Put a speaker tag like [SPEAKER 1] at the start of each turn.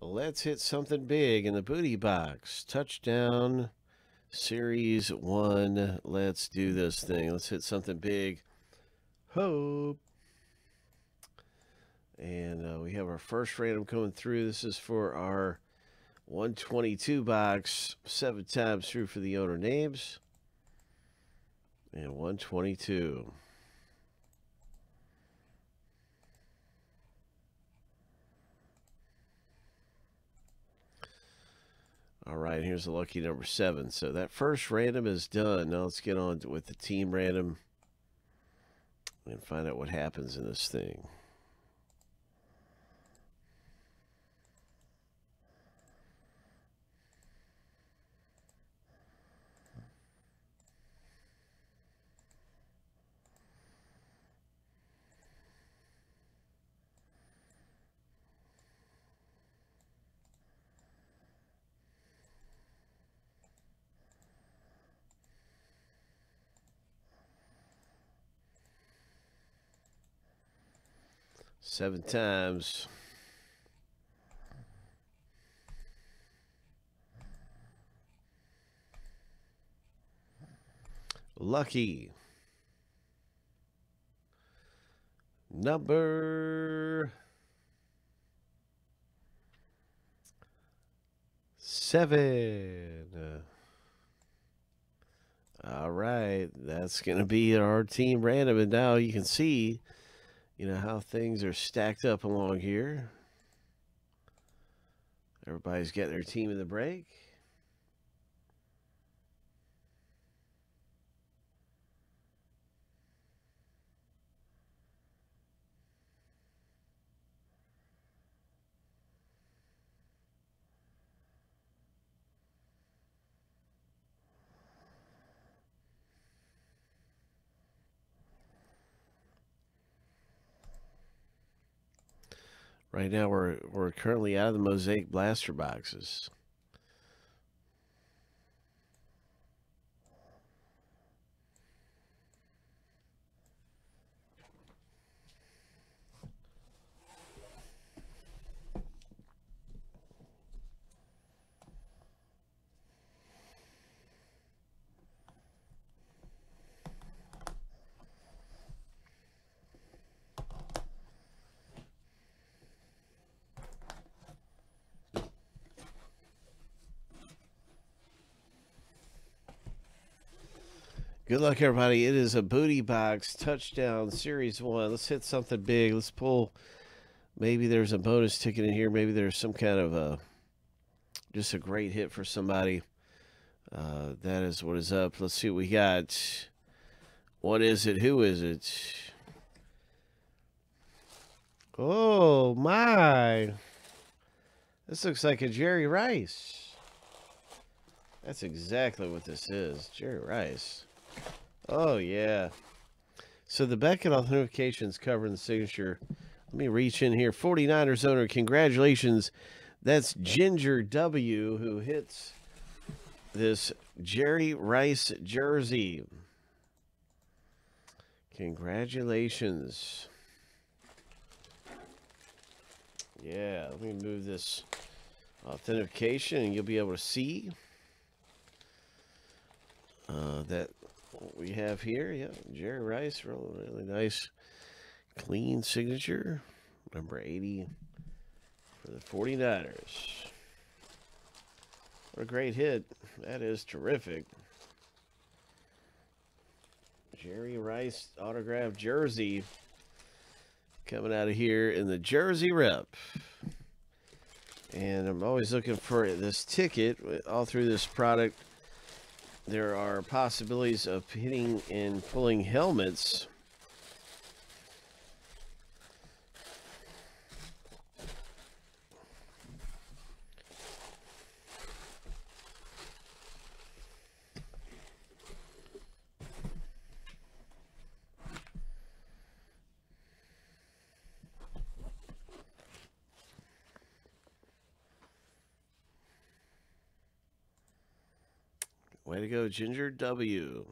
[SPEAKER 1] Let's hit something big in the booty box. Touchdown series one. Let's do this thing. Let's hit something big. Hope. And uh, we have our first random coming through. This is for our 122 box. Seven times through for the owner names. And 122. All right, here's the lucky number seven. So that first random is done. Now let's get on with the team random and find out what happens in this thing. Seven times. Lucky. Number seven. All right, that's going to be our team random. And now you can see you know how things are stacked up along here. Everybody's getting their team in the break. Right now, we're we're currently out of the mosaic blaster boxes. Good luck, everybody. It is a booty box touchdown series one. Let's hit something big. Let's pull. Maybe there's a bonus ticket in here. Maybe there's some kind of a just a great hit for somebody. Uh, that is what is up. Let's see what we got. What is it? Who is it? Oh my! This looks like a Jerry Rice. That's exactly what this is. Jerry Rice. Oh, yeah. So the Beckett authentication is covering the signature. Let me reach in here. 49ers owner, congratulations. That's Ginger W who hits this Jerry Rice jersey. Congratulations. Yeah, let me move this authentication and you'll be able to see uh, that what we have here. Yeah, Jerry Rice, really, really nice, clean signature. Number 80 for the 49ers. What a great hit. That is terrific. Jerry Rice autographed jersey coming out of here in the jersey rep. And I'm always looking for this ticket all through this product there are possibilities of hitting and pulling helmets. Way to go, Ginger W.